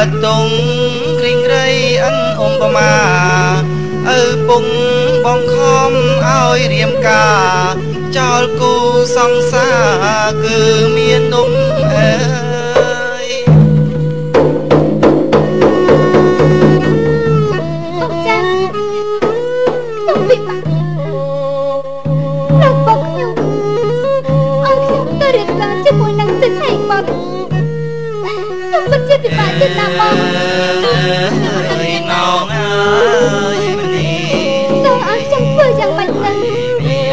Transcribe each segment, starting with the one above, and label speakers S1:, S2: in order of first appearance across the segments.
S1: កើតទុំរីងរៃអិនអ៊ំបមាឪពុកបងខំឲ្យរៀមការចោលគូសង្សារគឺមាននំអើ
S2: ពិបាកចិត្តណាស់បង
S1: រីណងអើយមនី
S2: តើ
S1: អ
S2: ស់
S3: ចាំ
S2: ធ្វើយ៉ាងម៉េចទៅ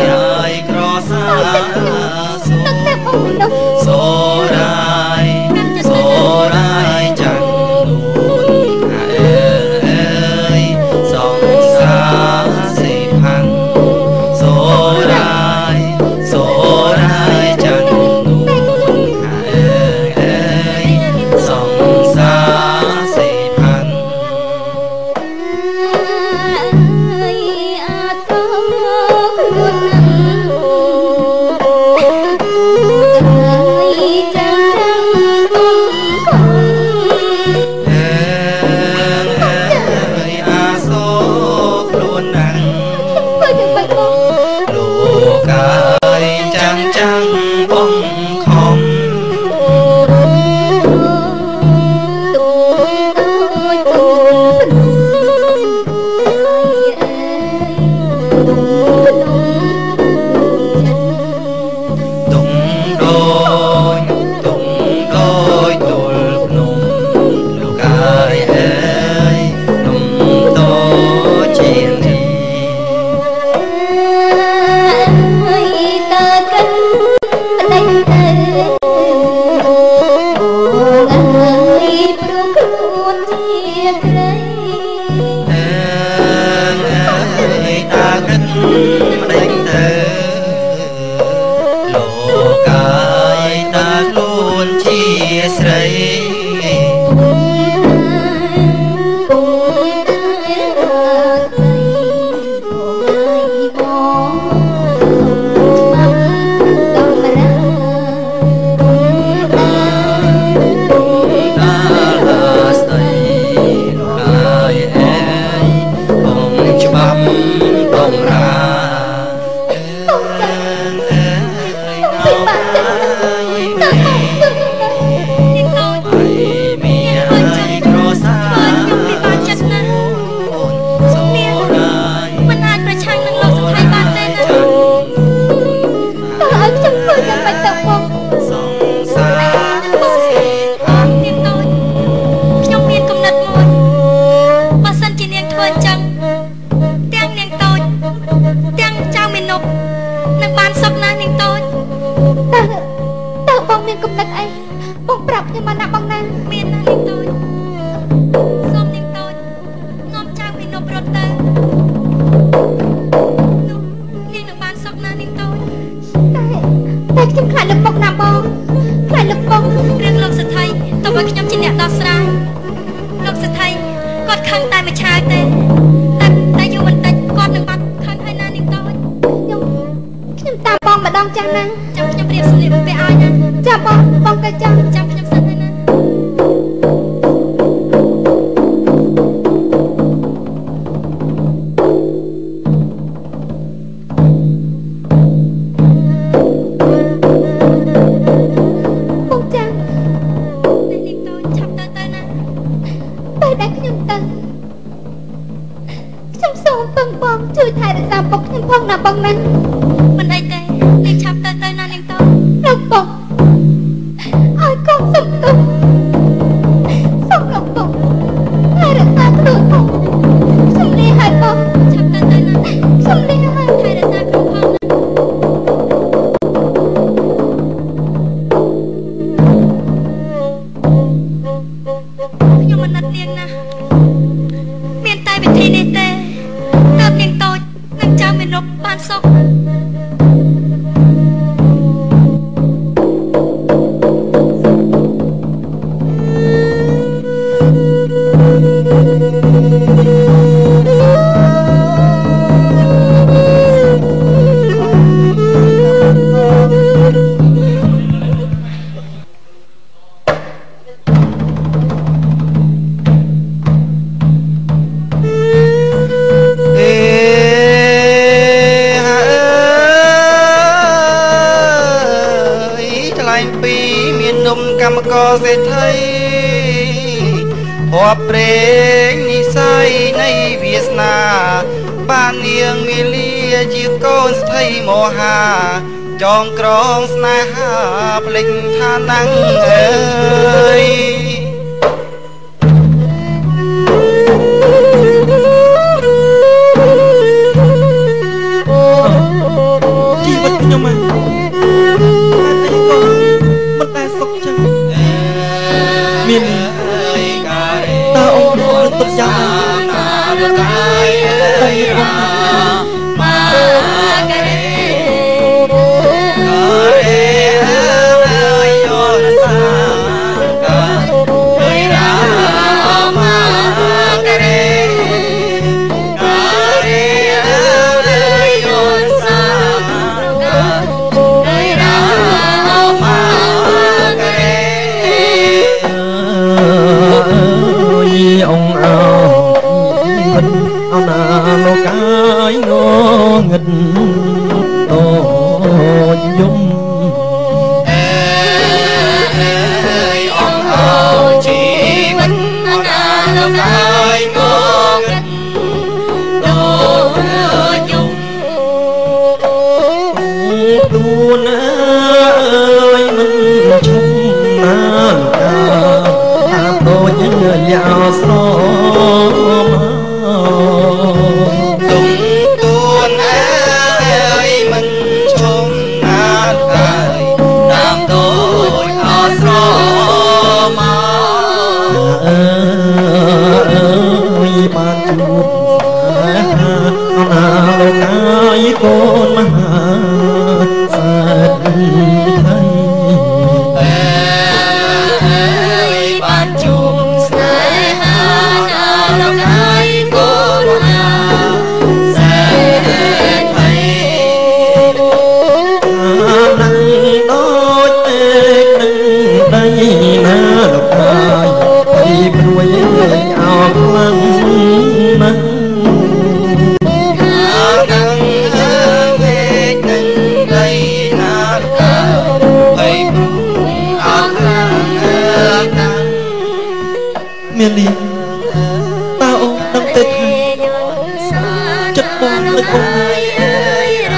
S3: អើយក្រ
S2: សា
S3: សួ
S2: រ
S3: នឹងតែ
S2: បងនោះសូ 在家家 សេ
S1: ដ្ឋីភ័ព្វព្រេងនិស័យនៃវាសនាបាននាងមាលាជាកូនស្ថីមហាចងក្រងស្នេហាភ្លេចថាណាំងអើយ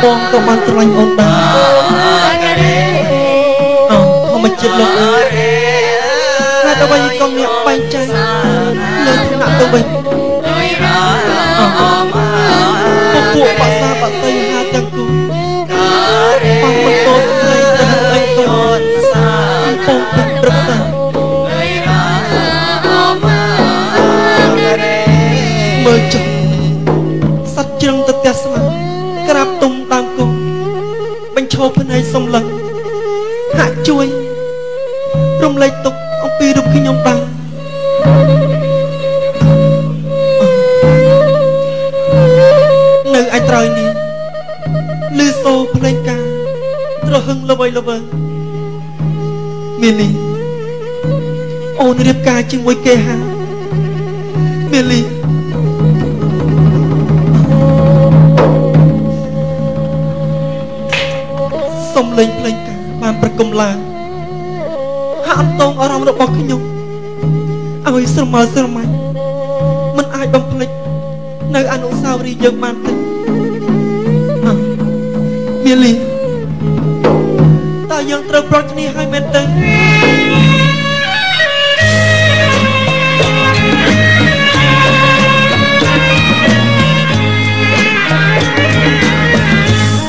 S4: បងក៏បានស្រឡាញ់អូនដែរអោធម្មជាតិលោកអើយហេតុអ្វីក៏អ្នកបែងចែកលើឋានៈទៅវិញពពួកបាសាបាសីហាទាំងគូបងមិនតូចស្រីទៅអីក៏បងពេញព្រឹកសាមើលចុះសត្វជ្រឹងទៅផ្ទះស្លាប់ក្រាបទុំ ដើមគោបញ្ឈោភ្នែកសំឡឹងហាក់ជួយ រំលែកទុកអំពីរូបខ្ញុំដែរនៅឯត្រើយនេះលឺសូរភ្លេងការត្រហឹងល្បីល្វើមានលីអូនរៀបការជាមួយគេហាមានលី សុំលេងភ្លេងការបានប្រគំឡើងហាក់អន្តងអារម្មណ៍របស់ខ្ញុំឲ្យស្រមើស្រមាញ់មិនអាចបំភ្លេចនៅអនុស្សាវរីយ៍យើងបានទេអ่ะមានលីតើយើងត្រូវប្រត់គ្នាឲ្យមែនទេ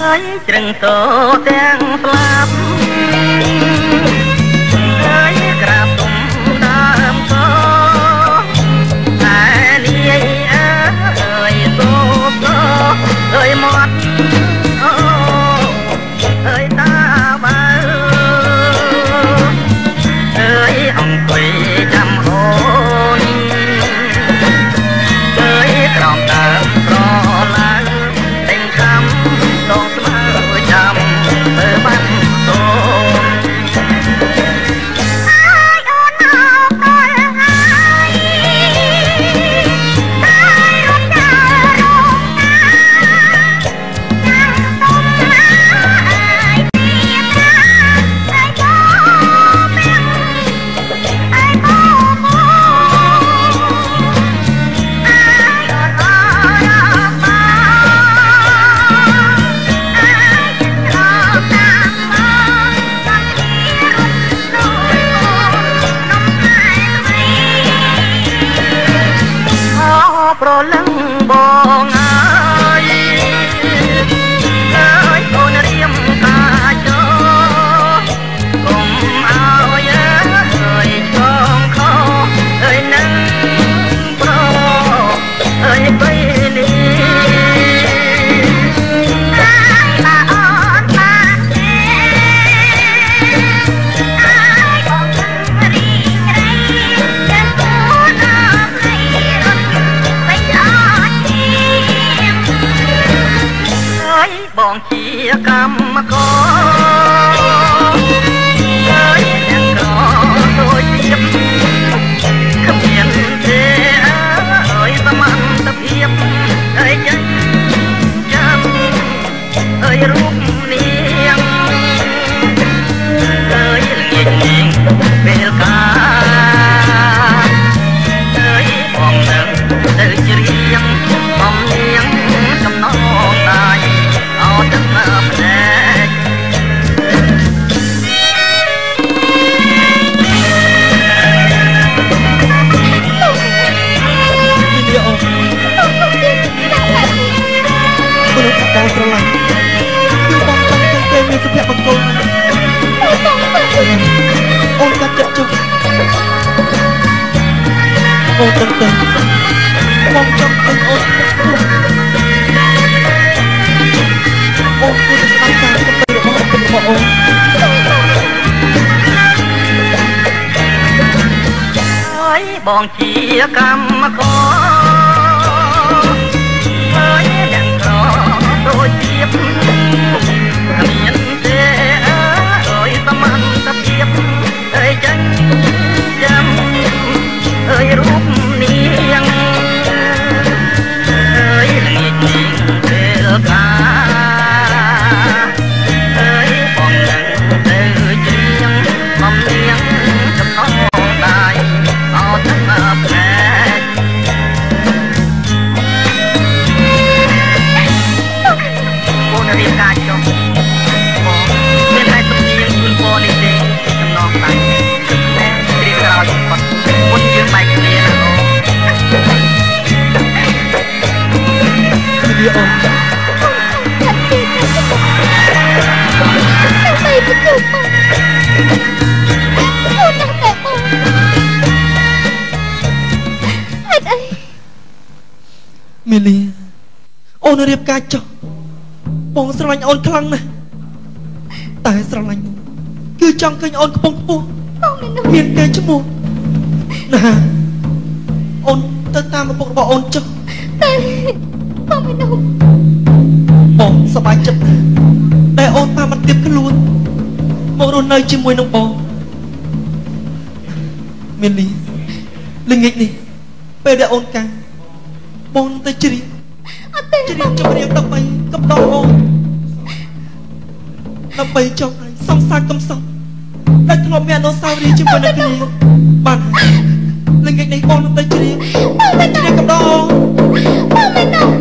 S5: ហើយជ្រឹងតោទាំ down. បងជាកម្មករហើយទាំងក្រដូចជា
S4: មីលីអូនរៀបការចុះបងស្រឡាញ់អូនខ្លាំងណាស់តែស្រឡាញ់នោះគឺចង់ឃើញអូនកំពុងខ្ពស់
S2: បងមាននោះ
S4: មានគេឈ្មោះណាអូនទៅតាមឪពុករបស់អូនចុះ
S2: តែបងមាននោះ
S4: បងសប្បាយចិត្តណាស់តែអូនតាមមកទៀបខ្លួនមករស់នៅជាមួយនឹងបងមានលីល្ងាចនេះពេលដែលអូនកាំង បងនឹងទៅជ្រៀង
S2: អត់ទេ
S4: ជ្រៀ
S2: បង
S4: ងចម្រៀងដើម្បីកំដរអូនដើម្បីចង់ឲ្យសង្សារកំសត់ដែលធ្លាប់មានអនុស្សាវរីយ៍ជាមួយនឹងគ្នាបានហើយល្ងាចនេះបងនឹងទៅជ្រៀង
S2: បងមាន
S4: ជ្នោះរៀងកំដរអូន
S2: បងមាននោះ